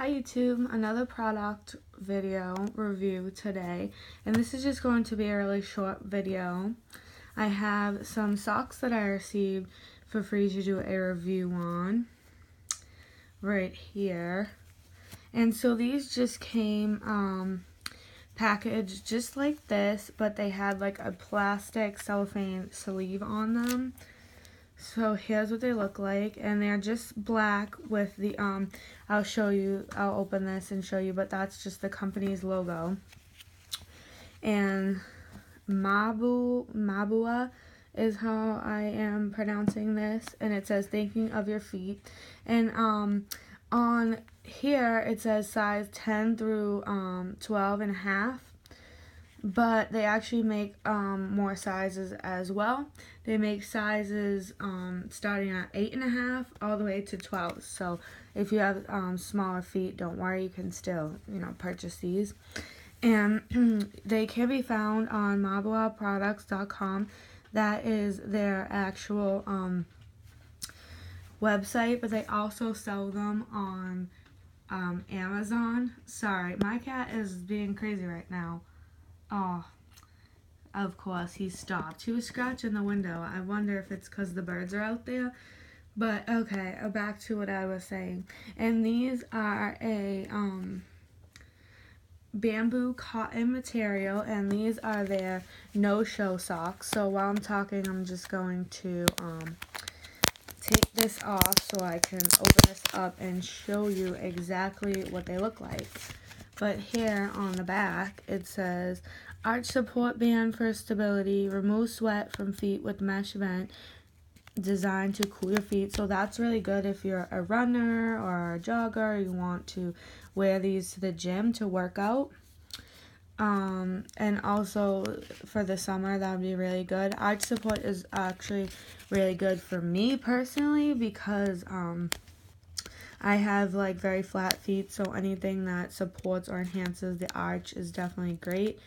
Hi YouTube, another product video review today. And this is just going to be a really short video. I have some socks that I received for free to do a review on right here. And so these just came um, packaged just like this but they had like a plastic cellophane sleeve on them so here's what they look like and they're just black with the um I'll show you I'll open this and show you but that's just the company's logo. And Mabu Mabua is how I am pronouncing this and it says thinking of your feet. And um on here it says size 10 through um 12 and a half but they actually make um, more sizes as well. They make sizes um, starting at eight and a half all the way to 12. So if you have um, smaller feet, don't worry, you can still, you know, purchase these. And they can be found on mabuaproducts.com. That is their actual um, website, but they also sell them on um, Amazon. Sorry, my cat is being crazy right now. Oh, of course, he stopped. He was scratching the window. I wonder if it's because the birds are out there. But, okay, uh, back to what I was saying. And these are a um, bamboo cotton material. And these are their no-show socks. So while I'm talking, I'm just going to um, take this off so I can open this up and show you exactly what they look like. But here on the back, it says, Arch support band for stability, remove sweat from feet with mesh vent, designed to cool your feet. So that's really good if you're a runner or a jogger, you want to wear these to the gym to work out. Um, and also for the summer, that would be really good. Arch support is actually really good for me personally because, um, I have like very flat feet, so anything that supports or enhances the arch is definitely great.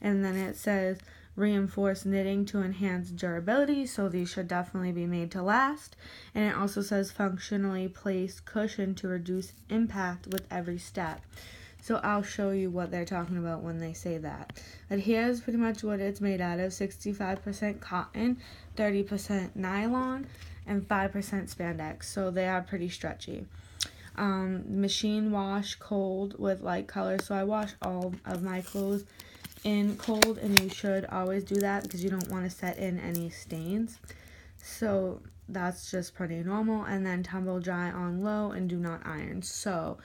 And then it says reinforced knitting to enhance durability, so these should definitely be made to last. And it also says functionally placed cushion to reduce impact with every step. So I'll show you what they're talking about when they say that. But here's pretty much what it's made out of. 65% cotton, 30% nylon, and 5% spandex. So they are pretty stretchy um, machine wash cold with light color. So I wash all of my clothes in cold and you should always do that because you don't want to set in any stains. So that's just pretty normal. And then tumble dry on low and do not iron. So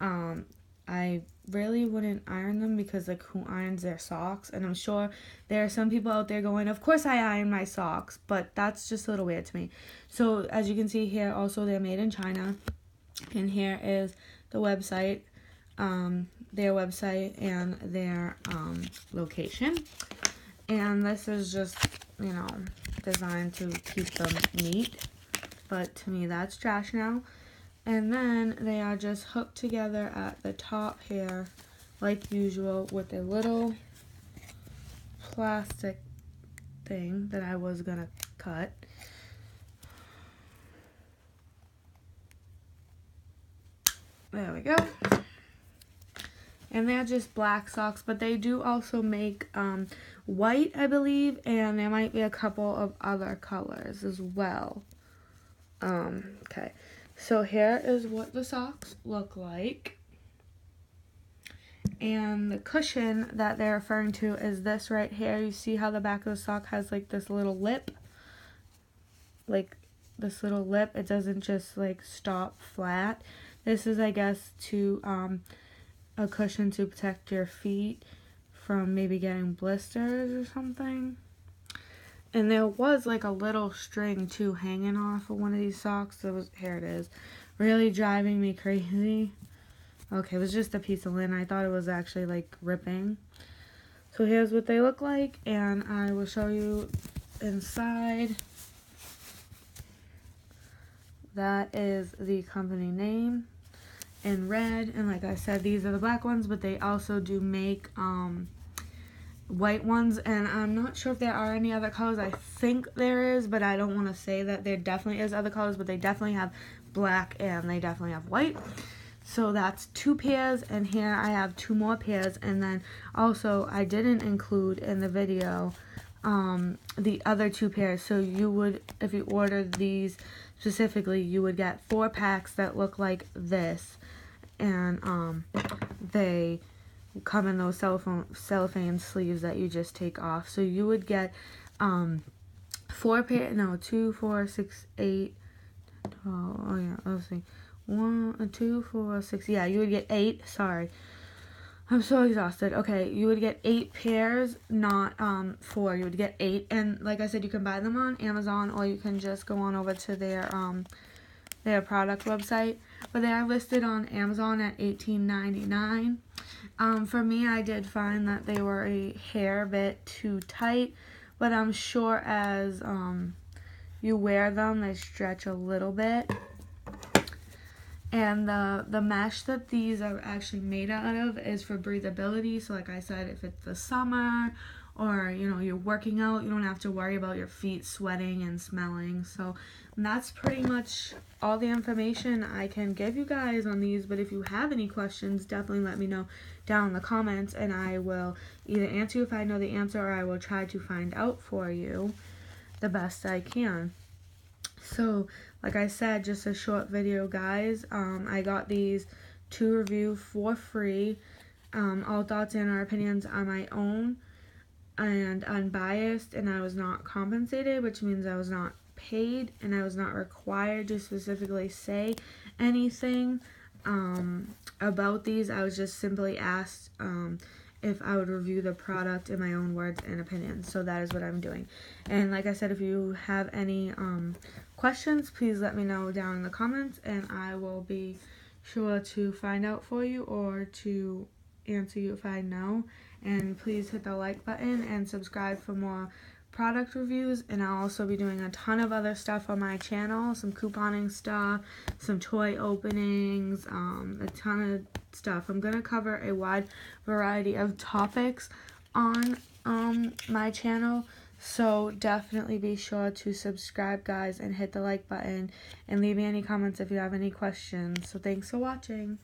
um, I really wouldn't iron them because like who irons their socks? And I'm sure there are some people out there going, of course I iron my socks, but that's just a little weird to me. So as you can see here, also they're made in China. And here is the website, um, their website and their um, location. And this is just, you know, designed to keep them neat. But to me, that's trash now. And then they are just hooked together at the top here, like usual, with a little plastic thing that I was going to cut. There we go. And they're just black socks, but they do also make um, white, I believe, and there might be a couple of other colors as well. Um, okay, so here is what the socks look like. And the cushion that they're referring to is this right here. You see how the back of the sock has like this little lip? Like this little lip. It doesn't just like stop flat. This is, I guess, to um, a cushion to protect your feet from maybe getting blisters or something. And there was like a little string too hanging off of one of these socks. It was here it is. Really driving me crazy. Okay, it was just a piece of lint. I thought it was actually like ripping. So here's what they look like and I will show you inside. That is the company name in red and like I said these are the black ones but they also do make um, white ones and I'm not sure if there are any other colors. I think there is but I don't want to say that there definitely is other colors but they definitely have black and they definitely have white. So that's two pairs and here I have two more pairs and then also I didn't include in the video um, the other two pairs. So you would, if you order these specifically, you would get four packs that look like this. And um, they come in those cellophane, cellophane sleeves that you just take off. So you would get um, four pair, no, two, four, six, eight, 12, oh yeah, let's see, one, two, four, six, yeah, you would get eight, sorry, I'm so exhausted. Okay, you would get eight pairs, not um four. You would get eight, and like I said, you can buy them on Amazon, or you can just go on over to their um their product website. But they are listed on Amazon at $18.99. Um, for me, I did find that they were a hair bit too tight, but I'm sure as um you wear them, they stretch a little bit. And the, the mesh that these are actually made out of is for breathability. So like I said, if it's the summer or, you know, you're working out, you don't have to worry about your feet sweating and smelling. So that's pretty much all the information I can give you guys on these. But if you have any questions, definitely let me know down in the comments and I will either answer you if I know the answer or I will try to find out for you the best I can. So, like I said, just a short video, guys. Um, I got these to review for free. Um, all thoughts and our opinions are my own and unbiased, and I was not compensated, which means I was not paid and I was not required to specifically say anything um, about these. I was just simply asked um, if I would review the product in my own words and opinions. So that is what I'm doing. And like I said, if you have any um, questions, please let me know down in the comments and I will be sure to find out for you or to answer you if I know. And please hit the like button and subscribe for more product reviews and I'll also be doing a ton of other stuff on my channel. Some couponing stuff some toy openings um, a ton of stuff. I'm gonna cover a wide variety of topics on um, my channel so definitely be sure to subscribe guys and hit the like button and leave me any comments if you have any questions. So thanks for watching